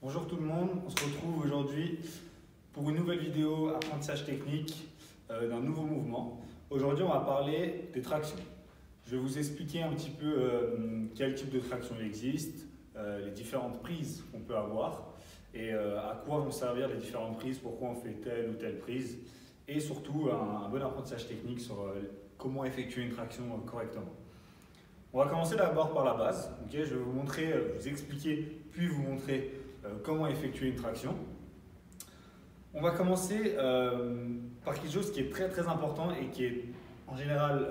Bonjour tout le monde, on se retrouve aujourd'hui pour une nouvelle vidéo apprentissage technique euh, d'un nouveau mouvement. Aujourd'hui on va parler des tractions. Je vais vous expliquer un petit peu euh, quel type de traction il existe, euh, les différentes prises qu'on peut avoir et à quoi vont servir les différentes prises, pourquoi on fait telle ou telle prise et surtout un, bon apprentissage technique sur comment effectuer une traction correctement. On va commencer d'abord par la base. je vais vous montrer, vous expliquer, puis vous montrer comment effectuer une traction? On va commencer euh, par quelque chose qui est très très important et qui est en général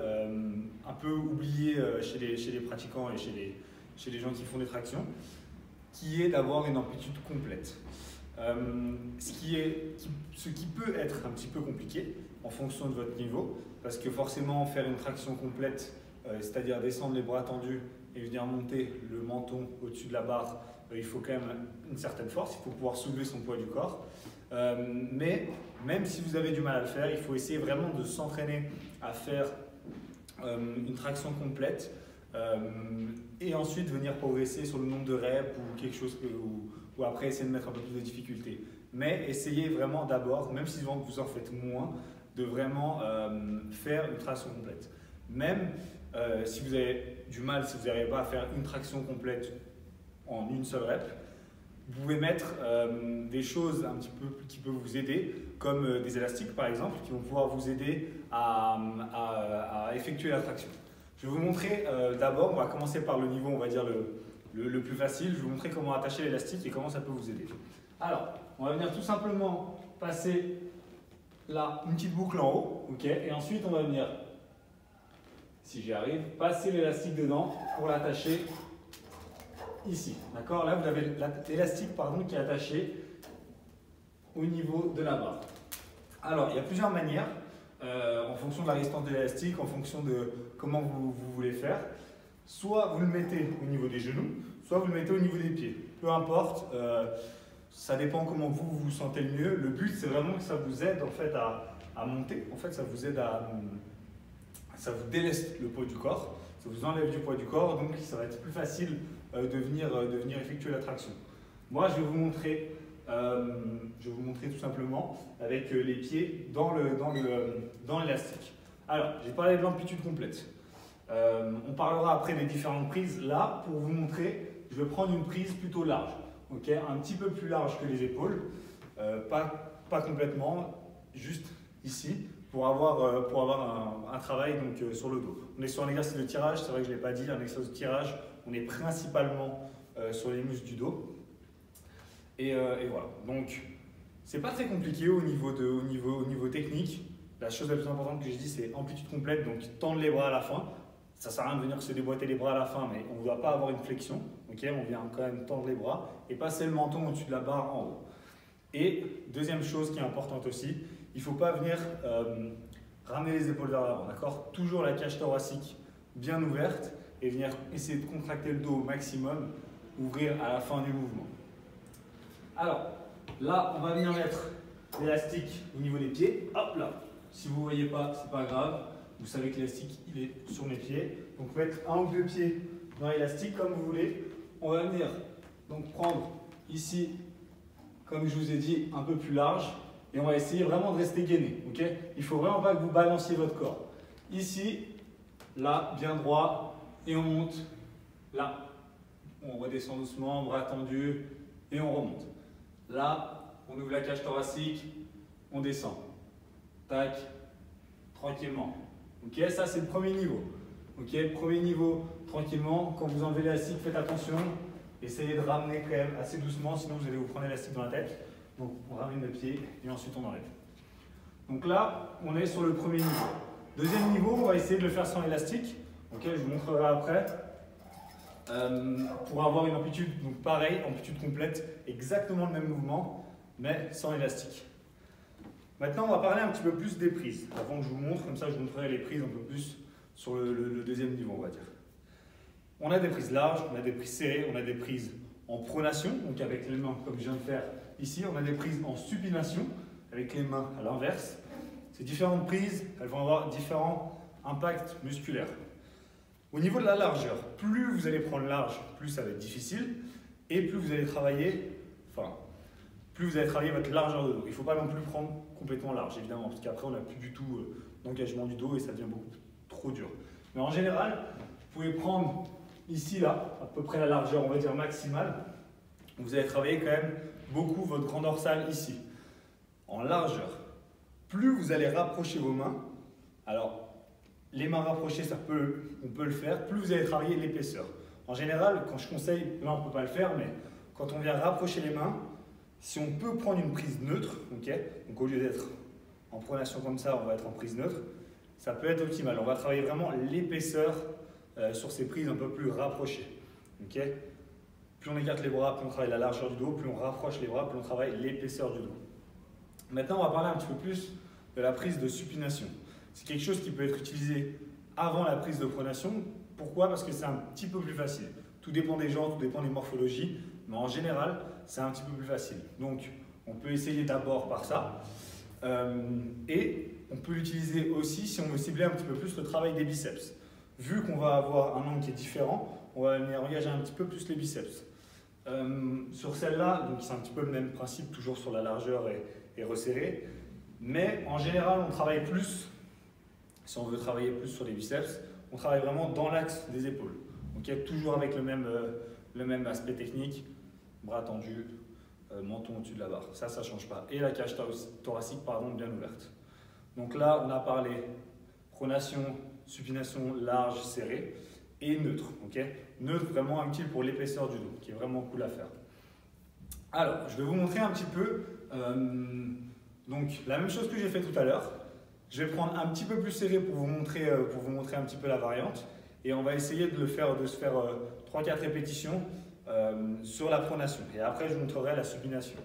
un peu oublié chez les, pratiquants et chez les, gens qui font des tractions, qui est d'avoir une amplitude complète. ce, qui est, ce qui peut être un petit peu compliqué en fonction de votre niveau, parce que forcément faire une traction complète, euh, c'est-à-dire descendre les bras tendus et venir monter le menton au-dessus de la barre, euh, il faut quand même une certaine force, il faut pouvoir soulever son poids du corps. Euh, mais même si vous avez du mal à le faire, il faut essayer vraiment de s'entraîner à faire une traction complète et ensuite venir progresser sur le nombre de reps ou quelque chose ou, après essayer de mettre un peu plus de difficulté. Mais essayez vraiment d'abord, même si vous en faites moins, de vraiment faire une traction complète. Même euh, si vous avez du mal, si vous n'arrivez pas à faire une traction complète en une seule rep, vous pouvez mettre euh, des choses un petit peu qui peuvent vous aider, comme euh, des élastiques par exemple, qui vont pouvoir vous aider à, effectuer la traction. Je vais vous montrer d'abord, on va commencer par le niveau, on va dire le, le, plus facile. Je vais vous montrer comment attacher l'élastique et comment ça peut vous aider. Alors, on va venir tout simplement passer là une petite boucle en haut, ok, et ensuite on va venir si j'y arrive, passer l'élastique dedans pour l'attacher ici. D'accord? Là, vous avez l'élastique qui est attaché au niveau de la barre. Alors, il y a plusieurs manières, euh, en fonction de la résistance de l'élastique, en fonction de comment vous, voulez faire. Soit vous le mettez au niveau des genoux, soit vous le mettez au niveau des pieds. Peu importe, euh, ça dépend comment vous vous sentez le mieux. Le but, c'est vraiment que ça vous aide en fait à, à monter. En fait, ça vous aide à ça vous déleste le poids du corps, ça vous enlève du poids du corps, donc ça va être plus facile euh, de, venir, euh, de venir effectuer la traction. Moi, je vais vous montrer, euh, je vais vous montrer tout simplement avec les pieds dans l'élastique. Dans dans Alors, j'ai parlé de l'amplitude complète. on parlera après des différentes prises. Là, pour vous montrer, je vais prendre une prise plutôt large, ok un petit peu plus large que les épaules, pas, pas complètement, juste ici pour avoir, euh, pour avoir un, travail donc, euh, sur le dos. On est sur un exercice de tirage, c'est vrai que je ne l'ai pas dit, un exercice de tirage, on est principalement euh, sur les muscles du dos. Et, voilà, donc c'est pas très compliqué au niveau, de, au, niveau, au niveau technique. La chose la plus importante que je dis, c'est amplitude complète, donc tendre les bras à la fin. Ça sert à rien de venir se déboîter les bras à la fin, mais on ne doit pas avoir une flexion. ok on vient quand même tendre les bras et passer le menton au-dessus de la barre en haut. Et deuxième chose qui est importante aussi, il ne faut pas venir euh, ramener les épaules vers l'avant, d'accord? Toujours la cage thoracique bien ouverte et venir essayer de contracter le dos au maximum, ouvrir à la fin du mouvement. Alors, là, on va venir mettre l'élastique au niveau des pieds. Hop là Si vous ne voyez pas, c'est pas grave. Vous savez que l'élastique, il est sur mes pieds. Donc, mettre un ou deux pieds dans l'élastique comme vous voulez. On va venir donc prendre ici, comme je vous ai dit, un peu plus large et on va essayer vraiment de rester gainé. Il ne faut vraiment pas que vous balanciez votre corps. Ici, là, bien droit, et on monte. Là, on redescend doucement, bras tendus, et on remonte. Là, on ouvre la cage thoracique, on descend. Tac, tranquillement. Ça c'est le premier niveau. Ok, premier niveau, tranquillement. Quand vous enlevez l'élastique, faites attention. Essayez de ramener quand même assez doucement, sinon vous allez vous prendre l'élastique dans la tête. Donc on ramène le pied et ensuite on enlève. Donc là, on est sur le premier niveau. Deuxième niveau, on va essayer de le faire sans élastique. Ok, je vous montrerai après. Euh, pour avoir une amplitude, donc pareil, amplitude complète, exactement le même mouvement, mais sans élastique. Maintenant, on va parler un petit peu plus des prises. Avant que je vous montre, comme ça je vous montrerai les prises un peu plus sur le, le deuxième niveau, on va dire. On a des prises larges, on a des prises serrées, on a des prises en pronation, donc avec les mains comme je viens de faire Ici, on a des prises en supination, avec les mains à l'inverse. Ces différentes prises, elles vont avoir différents impacts musculaires. Au niveau de la largeur, plus vous allez prendre large, plus ça va être difficile, et plus vous allez travailler enfin, plus vous allez travailler votre largeur de dos. Il ne faut pas non plus prendre complètement large, évidemment, parce qu'après, on n'a plus du tout euh, d'engagement du dos et ça devient beaucoup trop dur. Mais en général, vous pouvez prendre ici, là, à peu près la largeur, on va dire maximale. Vous allez travailler quand même beaucoup votre grand dorsal ici, en largeur. Plus vous allez rapprocher vos mains, alors les mains rapprochées, ça peut, on peut le faire, plus vous allez travailler l'épaisseur. En général, quand je conseille, là on ne peut pas le faire, mais quand on vient rapprocher les mains, si on peut prendre une prise neutre, ok, donc au lieu d'être en pronation comme ça, on va être en prise neutre, ça peut être optimal. On va travailler vraiment l'épaisseur euh, sur ces prises un peu plus rapprochées. ok? Plus on écarte les bras, plus on travaille la largeur du dos, plus on rapproche les bras, plus on travaille l'épaisseur du dos. Maintenant, on va parler un petit peu plus de la prise de supination. C'est quelque chose qui peut être utilisé avant la prise de pronation. Pourquoi? Parce que c'est un petit peu plus facile. Tout dépend des gens, tout dépend des morphologies, mais en général, c'est un petit peu plus facile. Donc, on peut essayer d'abord par ça. Euh, et on peut l'utiliser aussi si on veut cibler un petit peu plus le travail des biceps. Vu qu'on va avoir un angle qui est différent, on va venir engager un petit peu plus les biceps. Euh, sur celle-là, donc c'est un petit peu le même principe, toujours sur la largeur et, et. Mais en général, on travaille plus, si on veut travailler plus sur les biceps, on travaille vraiment dans l'axe des épaules. Donc toujours avec le même, euh, le même aspect technique, bras tendus, euh, menton au-dessus de la barre. Ça, ça ne change pas. Et la cage thoracique, pardon, bien ouverte. Donc là, on a parlé pronation, supination large, serrée et neutre. ok? Neutre vraiment utile pour l'épaisseur du dos, qui est vraiment cool à faire. Alors, je vais vous montrer un petit peu euh, donc la même chose que j'ai fait tout à l'heure. Je vais prendre un petit peu plus serré pour vous montrer, euh, pour vous montrer un petit peu la variante. Et on va essayer de, le faire, de se faire 3-4 répétitions sur la pronation. Et après, je vous montrerai la supination.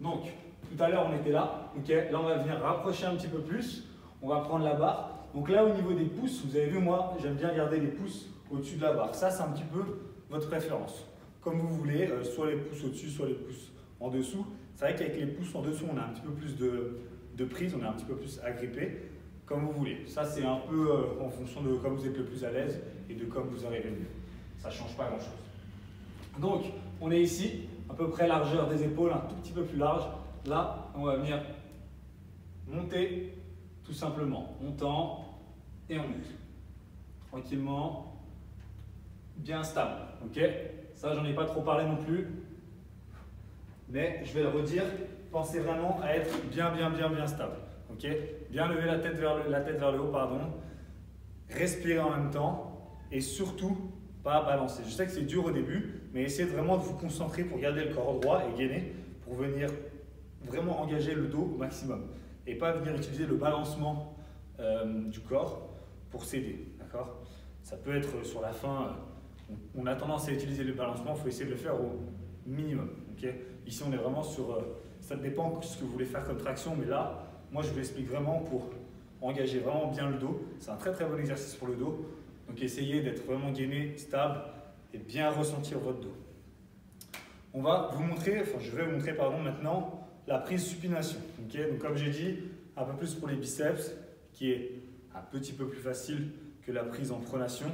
Donc, tout à l'heure, on était là. ok? Là, on va venir rapprocher un petit peu plus. On va prendre la barre. Donc là, au niveau des pouces, vous avez vu, moi, j'aime bien garder les pouces au-dessus de la barre. Ça, c'est un petit peu votre préférence. Comme vous voulez, euh, soit les pouces au-dessus, soit les pouces en dessous. C'est vrai qu'avec les pouces en dessous, on a un petit peu plus de, prise, on est un petit peu plus agrippé, comme vous voulez. Ça, c'est un peu euh, en fonction de comme vous êtes le plus à l'aise et de comme vous arrivez mieux. Ça ne change pas grand-chose. Donc, on est ici, à peu près largeur des épaules, un tout petit peu plus large. Là, on va venir monter tout simplement. Montant et on monte. Tranquillement, bien stable. Ok? Ça, j'en ai pas trop parlé non plus. Mais je vais le redire, pensez vraiment à être bien, bien, bien, bien stable. Ok? Bien lever la tête, vers le, la tête vers le haut, pardon. Respirer en même temps. Et surtout, pas balancer. Je sais que c'est dur au début, mais essayez vraiment de vous concentrer pour garder le corps droit et gainer, pour venir vraiment engager le dos au maximum. Et pas venir utiliser le balancement euh, du corps pour s'aider. D'accord? Ça peut être sur la fin, euh, on, a tendance à utiliser le balancement, il faut essayer de le faire au minimum. Ici, on est vraiment sur. Euh, ça dépend de ce que vous voulez faire comme traction, mais là, moi, je vous l'explique vraiment pour engager vraiment bien le dos. C'est un très très bon exercice pour le dos. Donc, essayez d'être vraiment gainé, stable et bien ressentir votre dos. On va vous montrer, enfin, je vais vous montrer pardon, maintenant la prise supination. Donc, comme j'ai dit, un peu plus pour les biceps, qui est un petit peu plus facile que la prise en pronation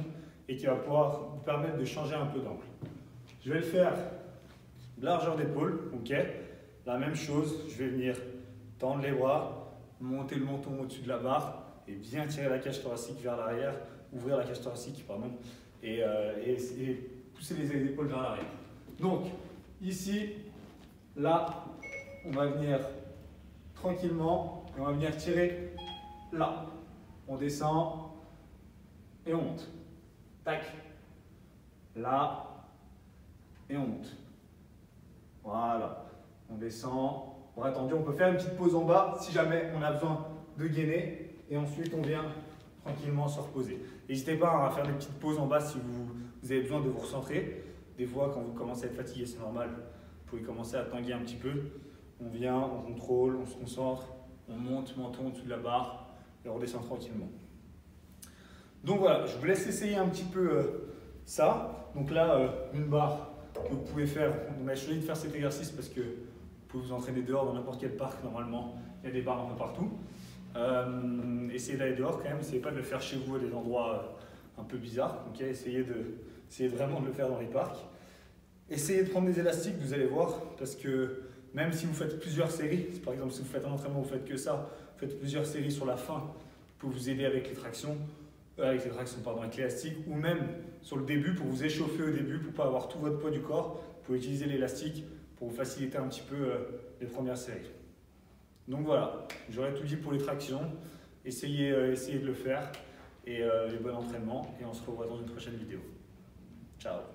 et qui va pouvoir vous permettre de changer un peu d'angle. Je vais le faire largeur d'épaule, ok La même chose, je vais venir tendre les bras, monter le menton au-dessus de la barre et bien tirer la cage thoracique vers l'arrière, ouvrir la cage thoracique, pardon, et, euh, pousser les épaules vers l'arrière. Donc, ici, là, on va venir tranquillement et on va venir tirer là. On descend et on monte. Tac. Là et on monte. Voilà. On descend. Bras tendu. On peut faire une petite pause en bas si jamais on a besoin de gainer. Et ensuite, on vient tranquillement se reposer. N'hésitez pas à faire des petites pauses en bas si vous, avez besoin de vous recentrer. Des fois, quand vous commencez à être fatigué, c'est normal. Vous pouvez commencer à tanguer un petit peu. On vient, on contrôle, on se concentre, on monte menton au-dessus de la barre et on redescend tranquillement. Donc voilà, je vous laisse essayer un petit peu euh, ça. Donc là, euh, une barre que vous pouvez faire. On a choisi de faire cet exercice parce que vous pouvez vous entraîner dehors dans n'importe quel parc. Normalement, il y a des barres un peu partout. Euh, essayez d'aller dehors quand même. Essayez pas de le faire chez vous à des endroits un peu bizarres. essayez, de, essayez vraiment de le faire dans les parcs. Essayez de prendre des élastiques, vous allez voir, parce que même si vous faites plusieurs séries, par exemple si vous faites un entraînement, vous faites que ça, faites plusieurs séries sur la fin, pour vous aider avec les tractions, euh, avec les tractions, pardon, avec l'élastique, ou même sur le début pour vous échauffer au début, pour pas avoir tout votre poids du corps, vous pouvez utiliser l'élastique pour vous faciliter un petit peu euh, les premières séries. Donc voilà, j'aurais tout dit pour les tractions. Essayez, euh, essayez de le faire et, et bon entraînement et on se revoit dans une prochaine vidéo. Ciao